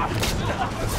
ます。